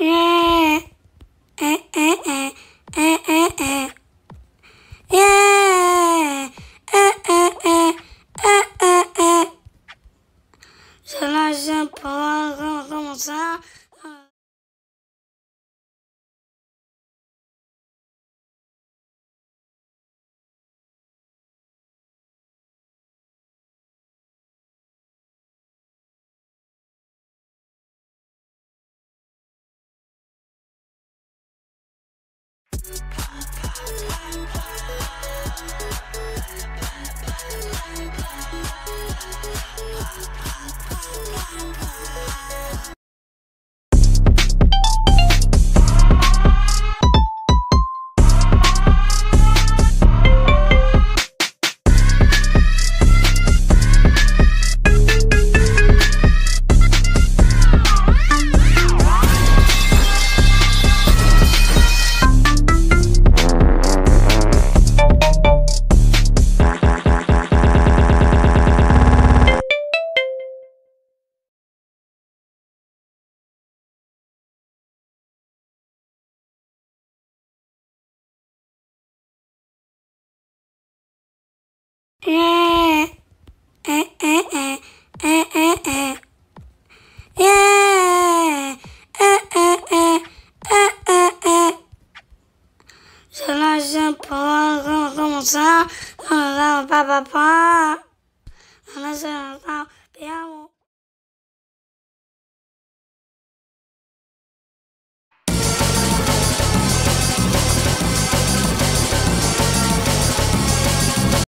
耶，Bye. 耶，哎哎哎哎哎哎，耶，哎哎哎哎哎哎，原来是婆跟我跟我说，让我让我爸爸爸，原来是到别我。